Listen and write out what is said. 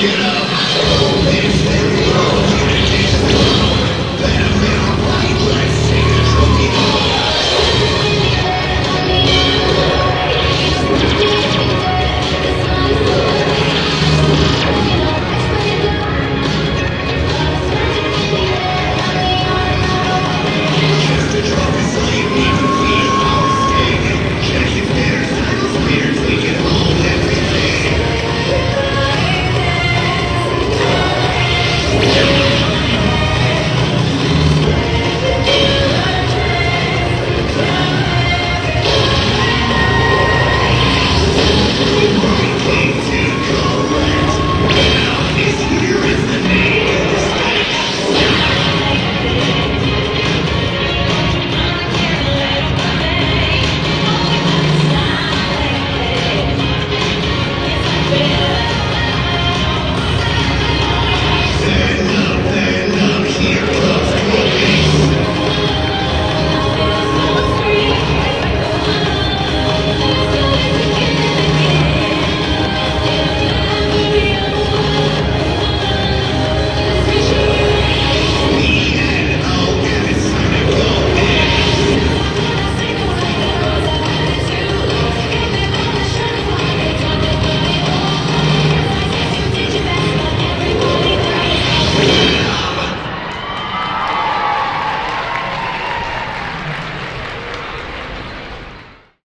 Get up!